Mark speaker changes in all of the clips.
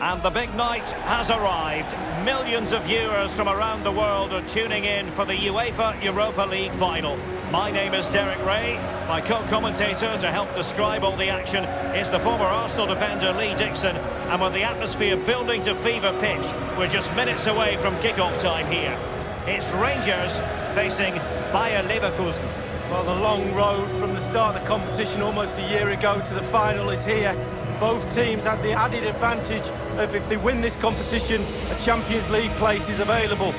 Speaker 1: And the big night has arrived. Millions of viewers from around the world are tuning in for the UEFA Europa League final. My name is Derek Ray. My co-commentator to help describe all the action is the former Arsenal defender Lee Dixon. And with the atmosphere building to fever pitch, we're just minutes away from kick-off time here. It's Rangers facing Bayer Leverkusen.
Speaker 2: Well, the long road from the start of the competition almost a year ago to the final is here. Both teams had the added advantage of if they win this competition, a Champions League place is available.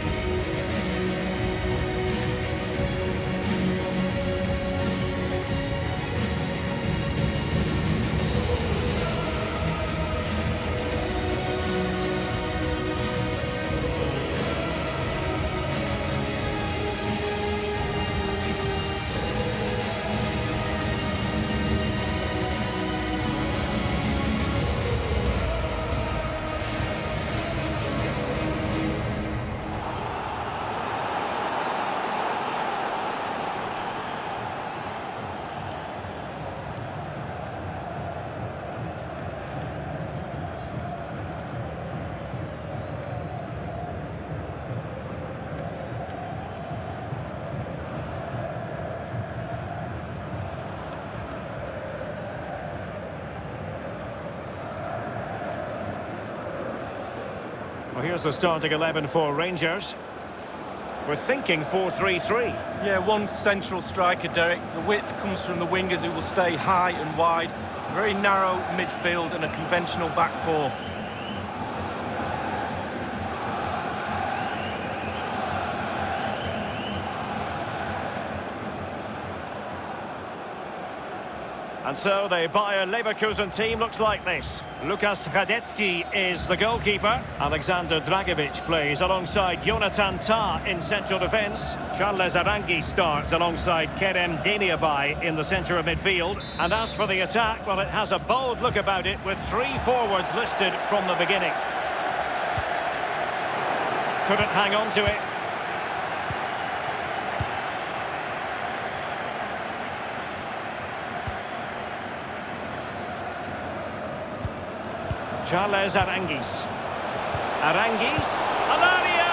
Speaker 1: Well, here's the starting 11 for Rangers. We're thinking 4-3-3.
Speaker 2: Yeah, one central striker, Derek. The width comes from the wingers who will stay high and wide. Very narrow midfield and a conventional back four.
Speaker 1: And so the Bayer Leverkusen team looks like this. Lukas Hradecky is the goalkeeper. Alexander Dragovic plays alongside Jonathan Tah in central defence. Charles Aranguiz starts alongside Kerem Demirbay in the centre of midfield. And as for the attack, well, it has a bold look about it with three forwards listed from the beginning. Couldn't hang on to it. Charles Aranguiz. Aranguiz. Alario!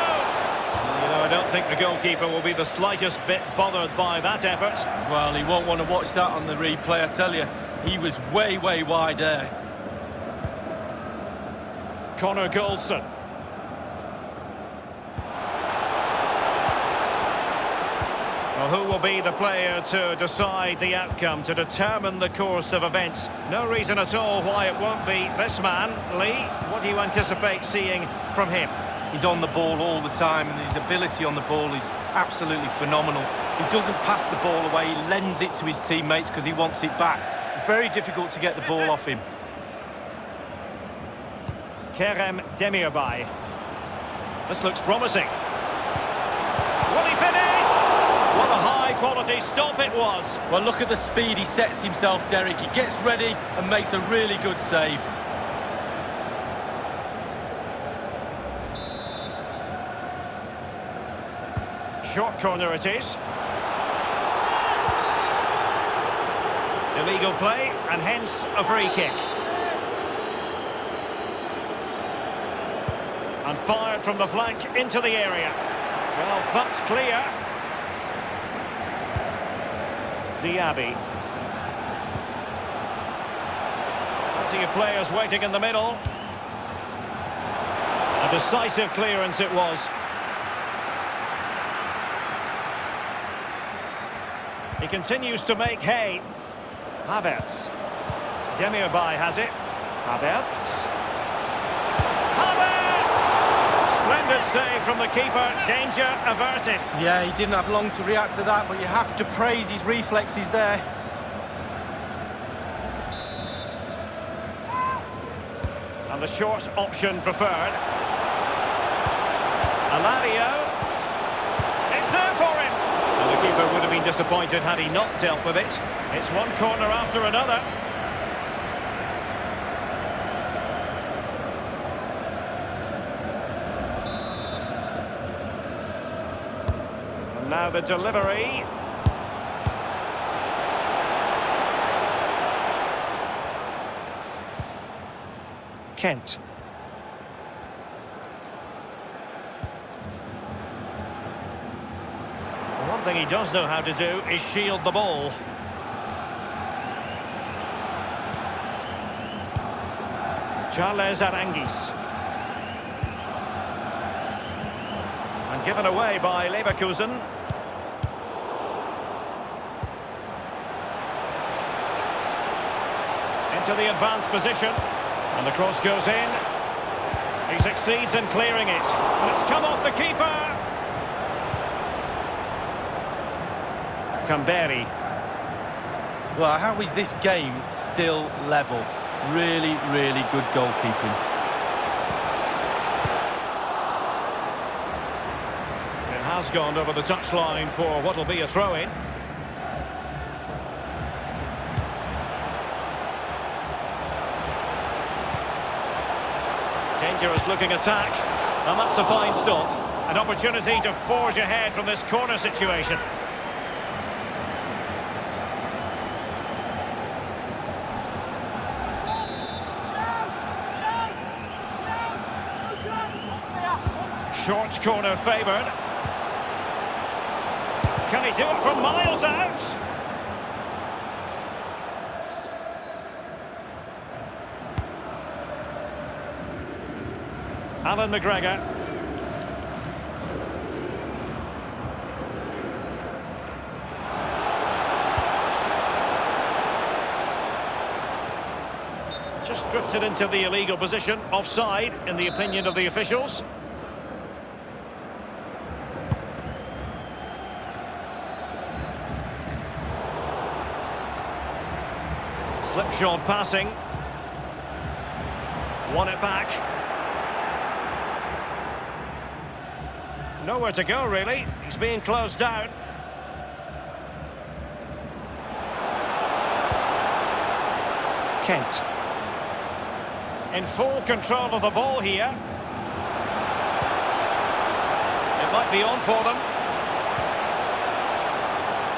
Speaker 1: You know, I don't think the goalkeeper will be the slightest bit bothered by that effort.
Speaker 2: Well, he won't want to watch that on the replay, I tell you. He was way, way wide there.
Speaker 1: Connor Goldson. Well, who will be the player to decide the outcome, to determine the course of events? No reason at all why it won't be this man. Lee, what do you anticipate seeing from him?
Speaker 2: He's on the ball all the time, and his ability on the ball is absolutely phenomenal. He doesn't pass the ball away, he lends it to his teammates because he wants it back. Very difficult to get the ball off him.
Speaker 1: Kerem Demirbay. This looks promising. Will he finish? What a high-quality stop it was.
Speaker 2: Well, look at the speed he sets himself, Derek. He gets ready and makes a really good save.
Speaker 1: Short corner it is. Illegal play, and hence a free kick. And fired from the flank into the area. Well, that's clear. Diaby. Plenty of players waiting in the middle. A decisive clearance it was. He continues to make hay. Havertz. Demirbay has it. Havertz. Save from the keeper. Danger averted.
Speaker 2: Yeah, he didn't have long to react to that, but you have to praise his reflexes there.
Speaker 1: And the short option preferred. Alario. It's there for him. And the keeper would have been disappointed had he not dealt with it. It's one corner after another. Now the delivery. Kent. One thing he does know how to do is shield the ball. Charles Aranguiz, And given away by Leverkusen. Into the advanced position. And the cross goes in. He succeeds in clearing it. And it's come off the keeper. Kamberi.
Speaker 2: Well, how is this game still level? Really, really good goalkeeping.
Speaker 1: It has gone over the touchline for what will be a throw-in. Dangerous looking attack. And that's a fine stop. An opportunity to forge ahead from this corner situation. Short corner favoured. Can he do it from miles out? Allan McGregor. Just drifted into the illegal position, offside, in the opinion of the officials. Slipshod passing. Won it back. Nowhere to go, really. He's being closed down. Kent. In full control of the ball here. It might be on for them.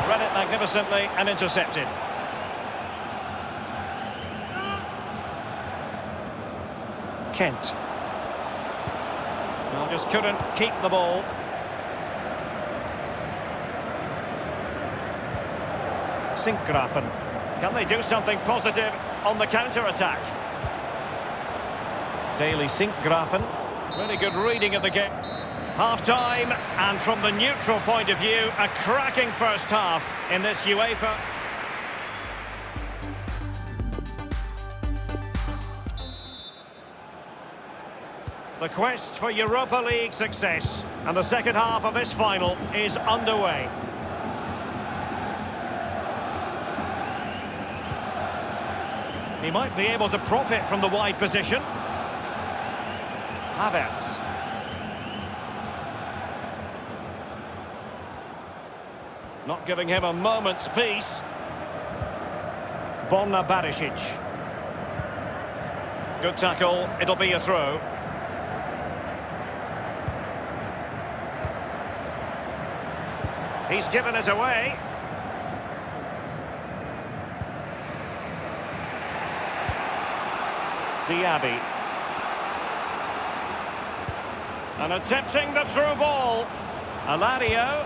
Speaker 1: Read it magnificently and intercepted. Kent. Just couldn't keep the ball. Sinkgraven. Can they do something positive on the counter-attack? Daley Sinkgraven. Really good reading of the game. Half-time, and from the neutral point of view, a cracking first half in this UEFA The quest for Europa League success and the second half of this final is underway. He might be able to profit from the wide position. Havertz. Not giving him a moment's peace. Borna Barisic. Good tackle, it'll be a throw. He's given us away. Diaby. And attempting the through ball. Alario.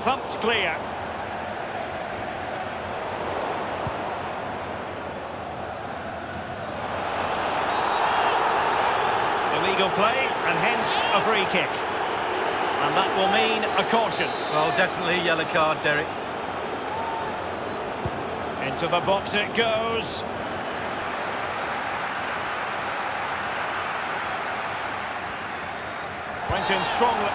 Speaker 1: Thumped clear. Illegal play and hence a free kick. And that will mean a caution.
Speaker 2: Well, definitely a yellow card, Derek.
Speaker 1: Into the box it goes. Went in strongly.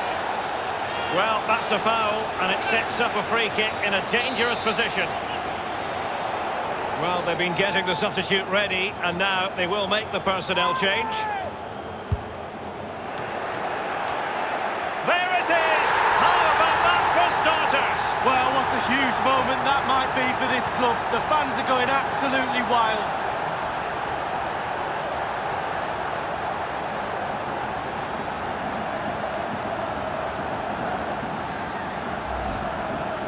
Speaker 1: Well, that's a foul, and it sets up a free kick in a dangerous position. Well, they've been getting the substitute ready, and now they will make the personnel change. There it is! How about that for starters?
Speaker 2: Well, what a huge moment that might be for this club. The fans are going absolutely wild.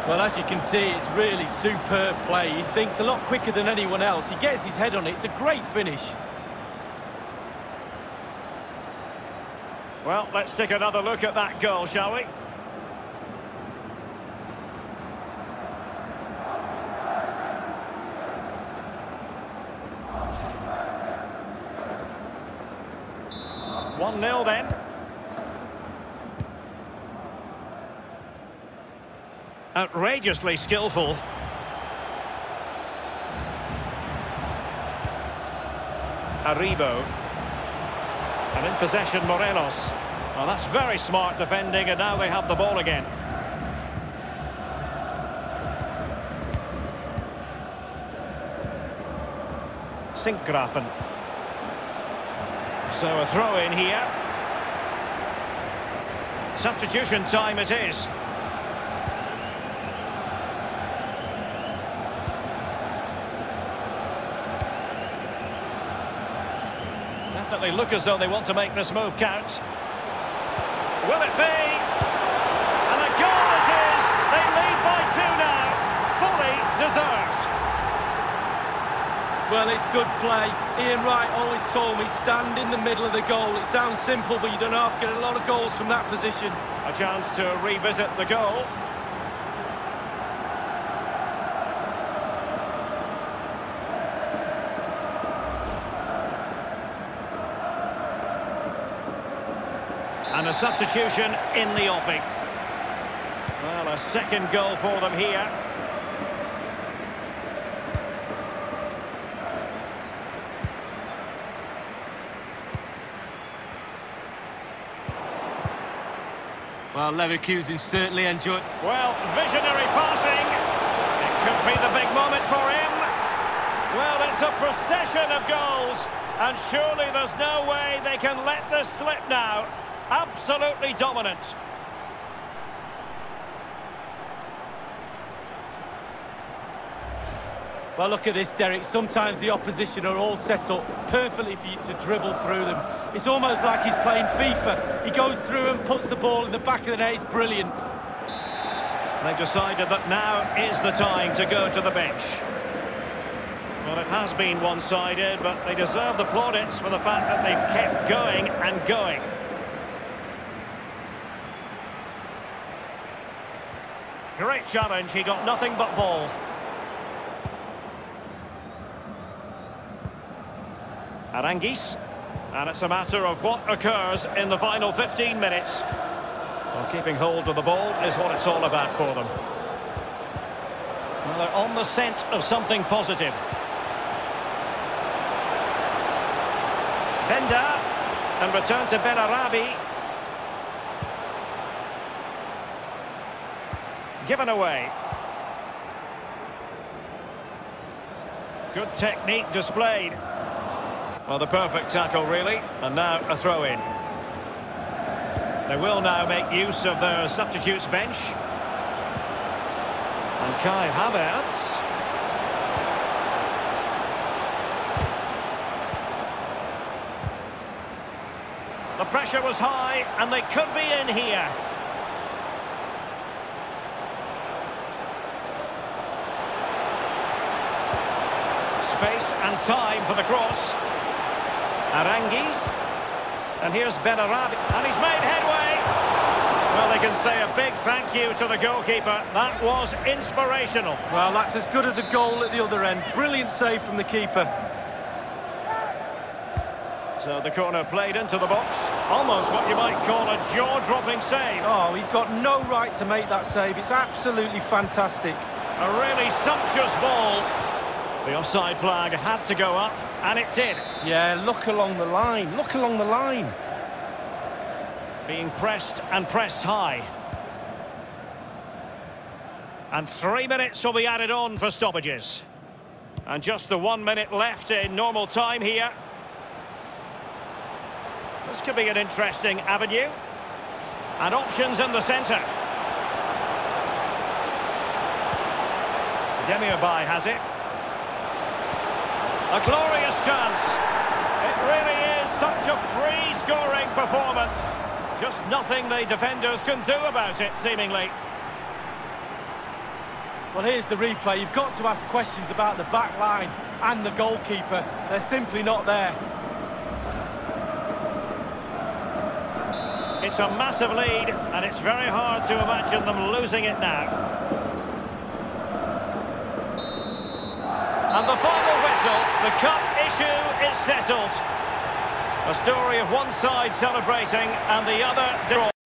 Speaker 2: Well, as you can see, it's really superb play. He thinks a lot quicker than anyone else. He gets his head on it. It's a great finish.
Speaker 1: Well, let's take another look at that goal, shall we? 1-0 then. Outrageously skillful. Aribo. And in possession, Morelos. Well, that's very smart defending, and now they have the ball again. Sinkgraven. So a throw in here. Substitution time it is. Definitely look as though they want to make this move count. Will it be? And the goal is! They lead by two now. Fully deserved.
Speaker 2: Well, it's good play. Ian Wright always told me, stand in the middle of the goal. It sounds simple, but you don't have to get a lot of goals from that position.
Speaker 1: A chance to revisit the goal. And a substitution in the offing. Well, a second goal for them here.
Speaker 2: Well, Leverkusen certainly enjoyed...
Speaker 1: Well, visionary passing. It could be the big moment for him. Well, it's a procession of goals. And surely there's no way they can let this slip now. Absolutely dominant.
Speaker 2: Well, look at this, Derek. Sometimes the opposition are all set up perfectly for you to dribble through them. It's almost like he's playing FIFA. He goes through and puts the ball in the back of the net. It's brilliant.
Speaker 1: They've decided that now is the time to go to the bench. Well, it has been one-sided, but they deserve the plaudits for the fact that they've kept going and going. Great challenge, he got nothing but ball. Aranguiz. And it's a matter of what occurs in the final 15 minutes. Well, keeping hold of the ball is what it's all about for them. Well, they're on the scent of something positive. Benda. And return to Bellarabi. Given away. Good technique displayed. Well, the perfect tackle, really. And now a throw-in. They will now make use of their substitutes bench. And Kai Havertz. The pressure was high, and they could be in here. Space and time for the cross. Aranguiz. And here's Bellarabi. And he's made headway. Well, they can say a big thank you to the goalkeeper. That was inspirational.
Speaker 2: Well, that's as good as a goal at the other end. Brilliant save from the keeper.
Speaker 1: So the corner played into the box. Almost what you might call a jaw-dropping save.
Speaker 2: Oh, he's got no right to make that save. It's absolutely fantastic.
Speaker 1: A really sumptuous ball. The offside flag had to go up, and it did.
Speaker 2: Yeah, look along the line. Look along the line.
Speaker 1: Being pressed and pressed high. And three minutes will be added on for stoppages. And just the one minute left in normal time here. This could be an interesting avenue. And options in the centre. Demirbay has it. A glorious chance. It really is such a free-scoring performance. Just nothing the defenders can do about it, seemingly.
Speaker 2: Well, here's the replay. You've got to ask questions about the back line and the goalkeeper. They're simply not there.
Speaker 1: It's a massive lead, and it's very hard to imagine them losing it now. And the final whistle, the cup issue is settled. A story of one side celebrating and the other...